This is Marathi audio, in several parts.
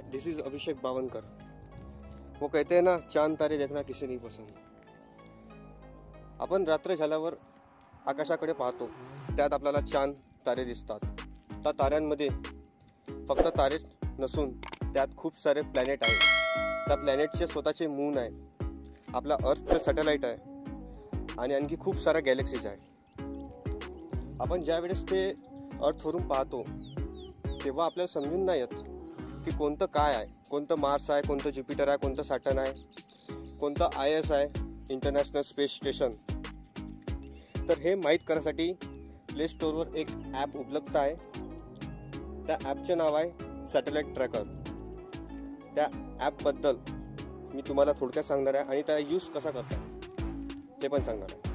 हाय दिस इज अभिषेक बावनकर वो कहते हैं ना चांद तारे देखना किसी नहीं पसंद। आपण रात्र झाल्यावर आकाशाकडे पाहतो त्यात आपल्याला चांद तारे दिसतात. त्या ताऱ्यांमध्ये फक्त तारेच नसून त्यात खूप सारे प्लॅनेट आहेत. त्या प्लॅनेटचे स्वतःचे मून आहे. आपला अर्थचं सॅटेलाईट आहे. आणि आणखी खूप साऱ्या गॅलेक्सीज आहे आपण ज्या वेळेस ते अर्थवरून पाहतो तेव्हा आपल्याला समजून नाही येत की कोणतं काय आहे? कोणतं मार्स आहे कोणतं ज्युपिटर आहे कोणतं सॅटन आहे कोणतं आय एस आहे इंटरनॅशनल स्पेस स्टेशन तर हे माहीत करण्यासाठी प्ले स्टोअरवर एक ॲप उपलब्ध आहे. त्या ॲपचे नाव आहे सॅटेलाईट ट्रॅकर त्या ॲपबद्दल मी तुम्हाला थोडक्यात सांगणार आहे आणि त्याला यूज कसा करता ते पण सांगणार आहे.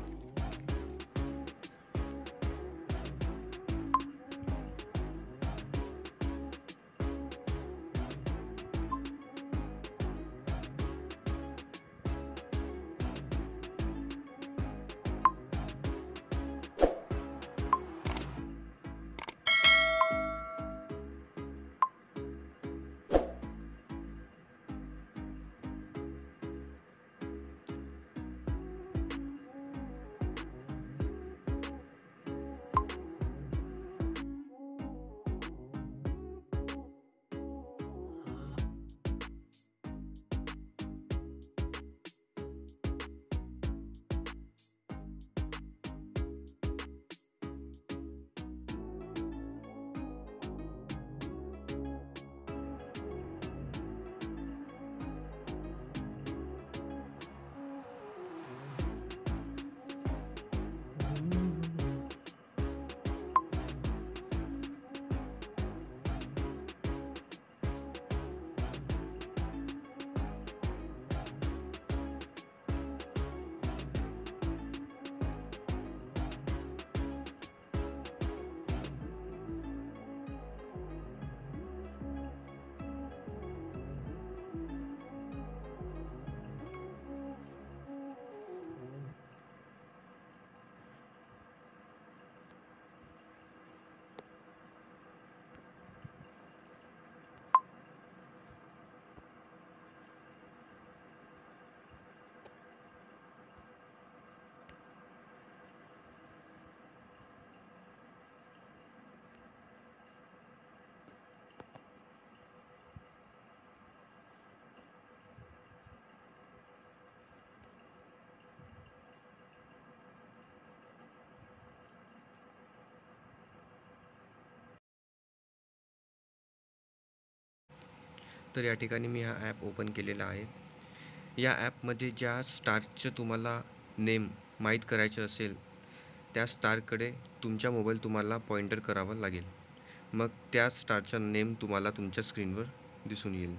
तर या ठिकाणी मी हा ॲप ओपन केलेला आहे. या ॲपमध्ये ज्या स्टारचं तुम्हाला नेम माहीत करायचं असेल त्या स्टारकडे तुमच्या मोबाईल तुम्हाला पॉइंटर करावा लागेल. मग त्या स्टारचा नेम तुम्हाला तुमच्या स्क्रीनवर दिसून येईल.